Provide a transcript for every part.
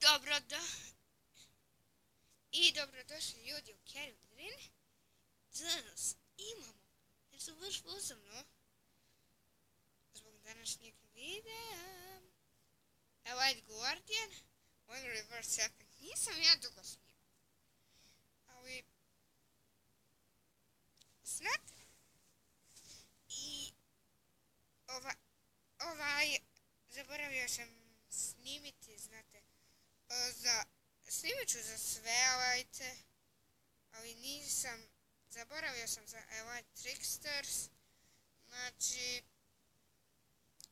dobro do... I dobrodošli ljudi u Carry Dream. Danas imamo nešto baš posebno zbog današnjeg videa. Evo White Guardian, on reverse epic. Nisam ja dugo snimao. Ali... Znate? I... Ova, ovaj... Zaboravio sam snimiti, znate, za, snimit ću za sve, ovaj elite, ali nisam, zaboravio sam za Elite Tricksters, znači,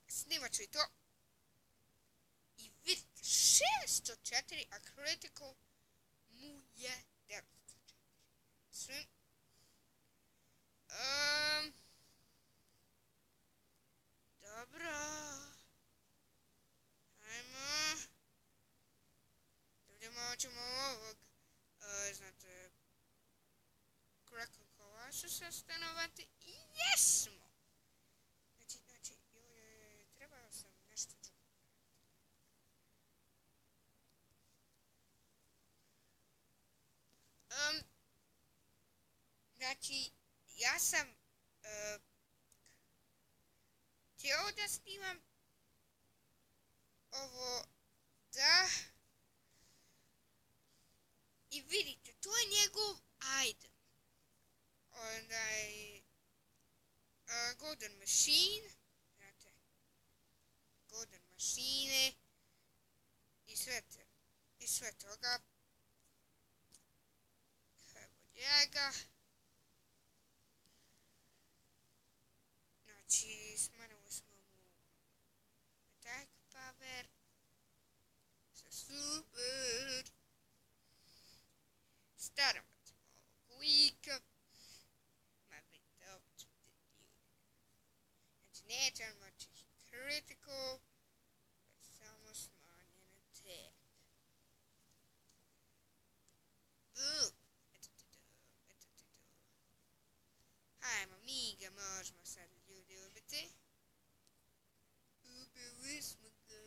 snimat ću i to. I vidite, 604, a critical mu je 904. Svim. Um, dobro. malo ćemo ovog, uh, znate, Kraken Kolaša sastanovati i jesmo! Znači, znači, joj, joj, joj, trebao sam nešto drugo. Um, znači, ja sam uh, htio da snimam ovo da I vidite, to je njegov ajde. Onaj... Uh, golden machine. Znate. Golden machine. I sve te. I sve toga. Evo njega. Znači, smanjamo smo mu attack power. Sa super starovat ovog lika. Ma vidite, ovo će biti ljudi. Znači, neće on moći critical, već samo smanjene te. Hajmo, mi ga možemo sad ljudi ubiti. Ubili smo ga.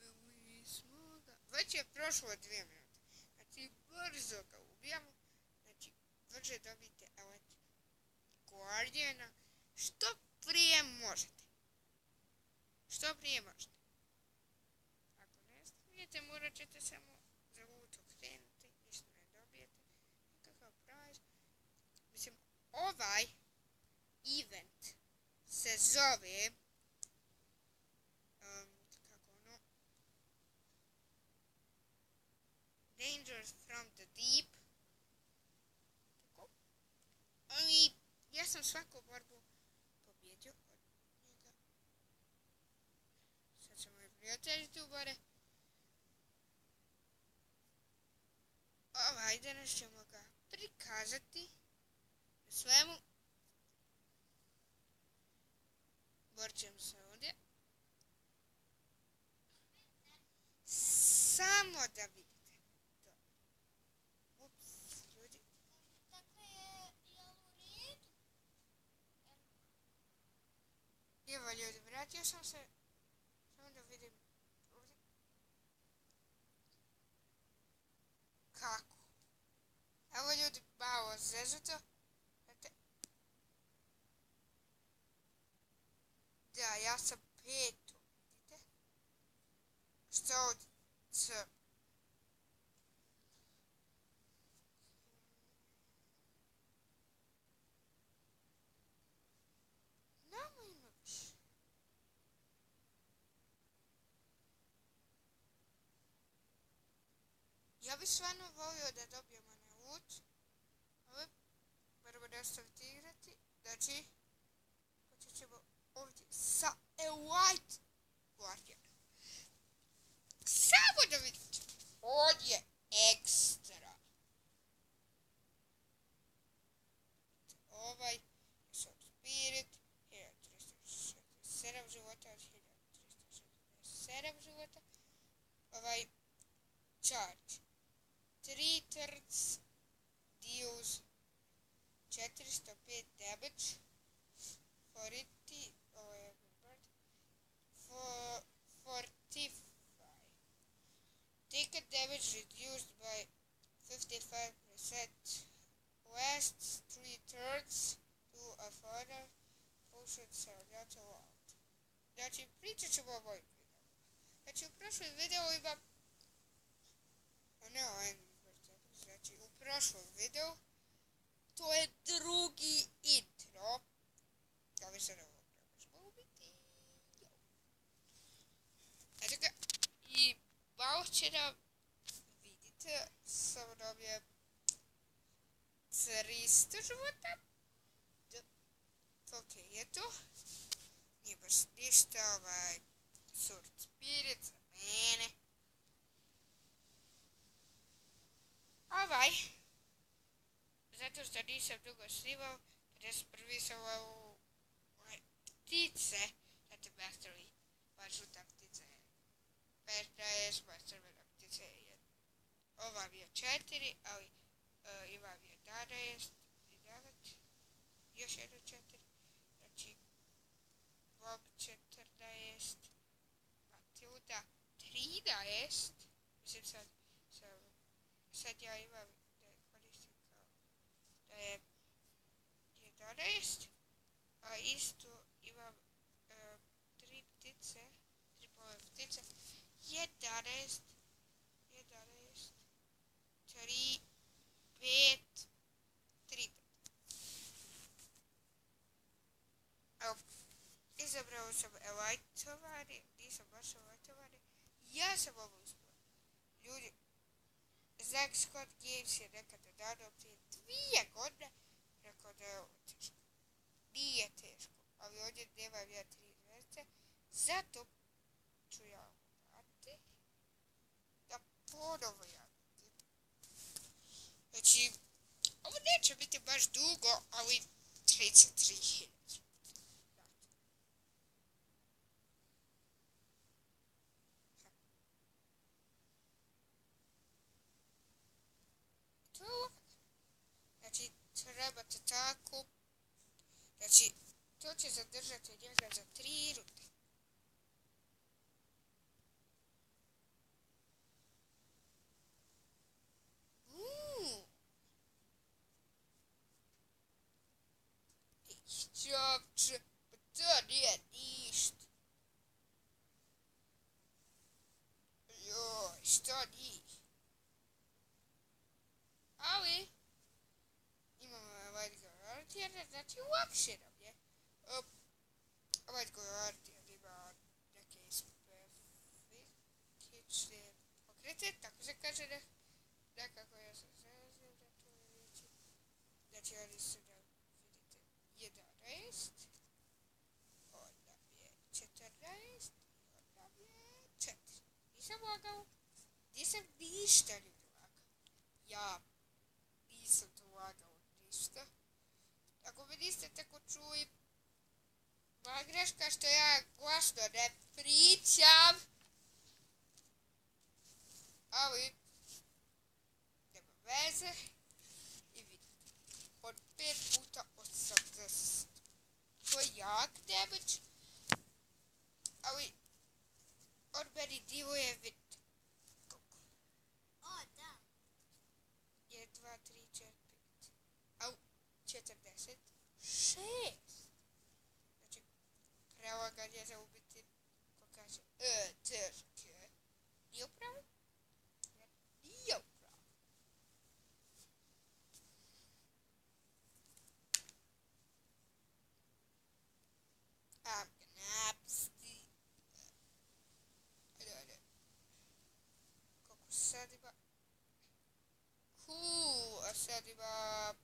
Ubili smo ga. Već je prošlo dvije minute Znači, brzo ga ubijamo. Znači, brže dobijete elet Guardiana. Što prije možete. Što prije možete. Ako ne stavijete, morat ćete samo za loot okrenuti. Ništa ne dobijete. Nikakav prize. Mislim, ovaj event Dakle, ove um, kako ono Dangers from the Deep. Tako. Ali ja sam svaku borbu pobjedio od njega. Sad ćemo je prijateljiti u gore. Ovaj, danas ćemo ga prikazati na svemu. Borćem se ovdje. Samo da vidim. Evo ljudi, vratio sam se, samo da vidim ovdje. Kako? Evo ljudi, malo zezuto. Znate. Da, Peto. sam vidite? Što od C? Ja bih stvarno volio da dobijemo na loot. Ali, moramo nastaviti igrati. Znači, počet ćemo ovdje sa a white guardian. Samo da vidite. Ovdje ekstra. Ovaj, Sword Spirit, 1367 života, 1367 života. Ovaj, Charge three thirds deals 405 damage for it for 45 is reduced by 55%. Last three turns to a further are not World. Znači, pričat ćemo o mojim videom. Znači, u prošlom videu ima... A ne, ovaj Znači, u prošlom videu to je drugi intro. Da mi se ne ovo možemo ubiti. Eto ga vouchera vidite, sam dobio 300 života. Da. Ok, je to. Nije baš ništa, ovaj, sort spirit za mene. Ovaj, zato što nisam dugo snimao, 51. sam u ptice, zato znate, mastery, pa žuta Petra je moja crvena ptica je jedna. Ova je četiri, ali e, uh, ima je danajest i devet. Još jedno četiri. Znači, mom četrnajest. Matilda trinajest. Mislim, sad, sad, sad ja imam sam ovaj nisam baš ovaj ja sam ovo uspio. Ljudi, Zack Scott Games je nekada dano prije dvije godine rekao da je ovo teško. Nije teško, ali ovdje nema ja tri dverce, zato ću ja ovo dati da ponovo ja javiti. Znači, ovo neće biti baš dugo, ali 33.000. trebate хочу задержать один раз за три руки. Kitapçı batarya işte. Yo işte değil. Abi. İmam Abadi karar diğer zaten yok şeyler. Um, ovaj Guardian ima neke specifične pokrete, tako se kaže ne, nekako ja sam zezim da to reći. Znači oni su nam, vidite, 11, on je 14, on je 4. Nisam lagao, nisam ništa ljudi lagao. Ja nisam to lagao ništa. Ako me niste tako čuli, moja greška što ja glasno ne pričam. Ali, Haji Bab.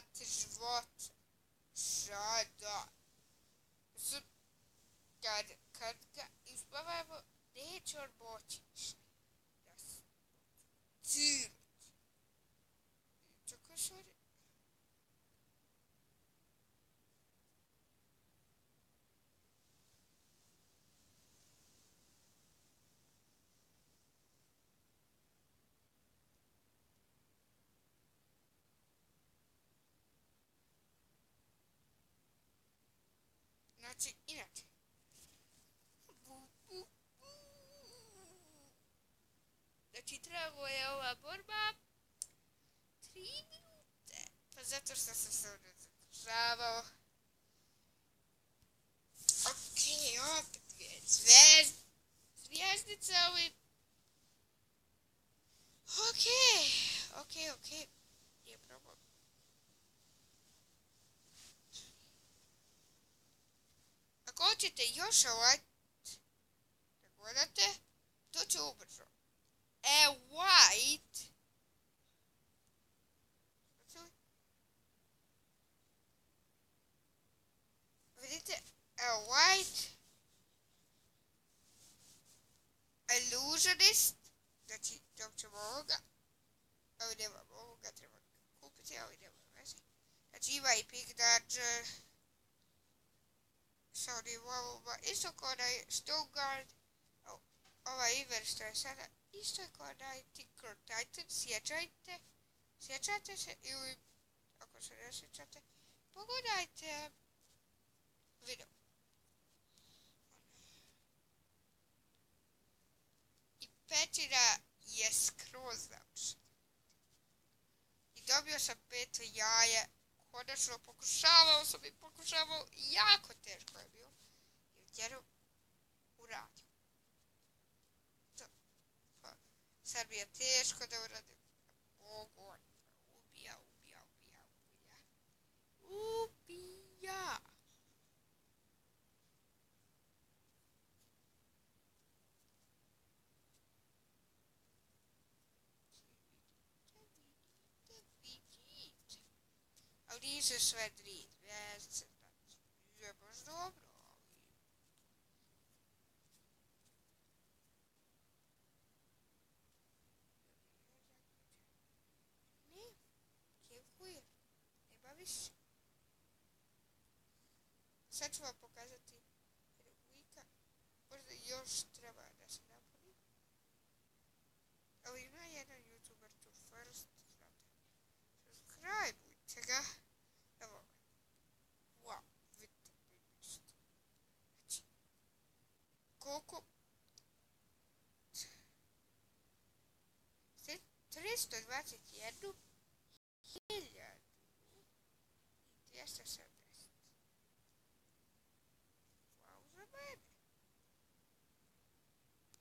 Dati život. Sada. Z, kad, kad ga izbavamo, neće on moći ništa. Da se cirati. Čekaj, sorry inače, inače. Znači, trebalo je ova borba tri minute. Pa zato što sam se ovdje zadržavao. Okej, okay, opet je zvezd... Zvijezdica, ovi. Okej, okay, okej, okay, okej. Okay. Nije problem. Ako hoćete još ovaj da gledate, to će ubrzo. E, white. Vidite, a white illusionist. Znači, dok ćemo ovoga. Ovo nemamo ovoga, treba kupiti, ovo nemamo veze. Znači, ima i Pigdadger sorry, isto kao da je Stuttgart, ova Iver što je sada, isto je kao da je Tinker Titan, sjećajte, sjećate se ili, ako se ne sjećate, pogledajte video. I petina je skroz napišena. I dobio sam peto jaje, konačno pokušavao sam i pokušavao jako teško je bilo. I utjeru uradio. To. Pa, sad je teško da uradim. Bogu, Ubija, ubija, ubija, ubija. Ubija. Se sve tri zvijezdice, znači, je baš dobro, ali... Ne, kjevkuje, ne baviš se. Sad ću vam pokazati rubrika, možda još treba da se napuni. Ali ima jedan youtuber tu first, znate, subscribe čega? Evo. Wow, vidite mi nešto. Znači, koliko? 321 hiljadu i 270. Wow, za mene.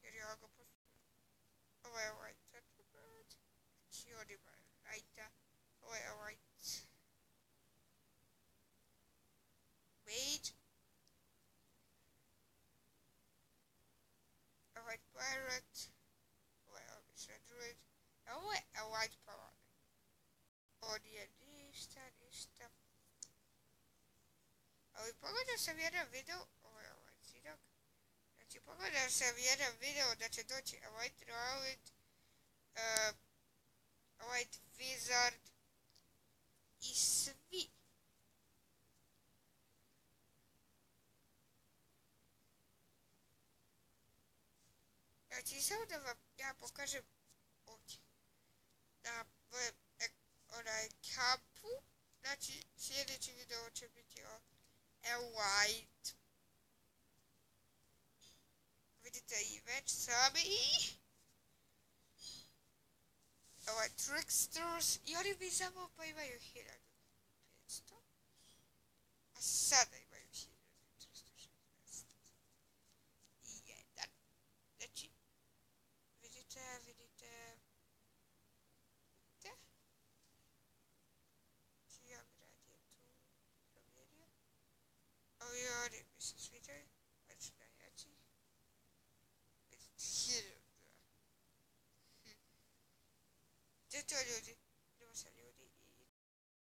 Jer ja ga postavljam. Ovo je ovaj Thunderbird. Znači, on ima Lighta. Ovo je ovaj Wait. A white pirate. Ovo je običan druid. Ovo je a white paladin nije ništa, ništa. Ali pogledao sam jedan video, ovo je ovaj cidak. Znači pogledao sam jedan video da će doći ovaj white uh, ovaj wizard i svi Znači, samo da vam ja pokažem ovdje. Da onaj kampu. Znači, sljedeći video će biti o El White. Vidite i već sami i ovaj Tricksters i oni bi samo pa imaju 1500.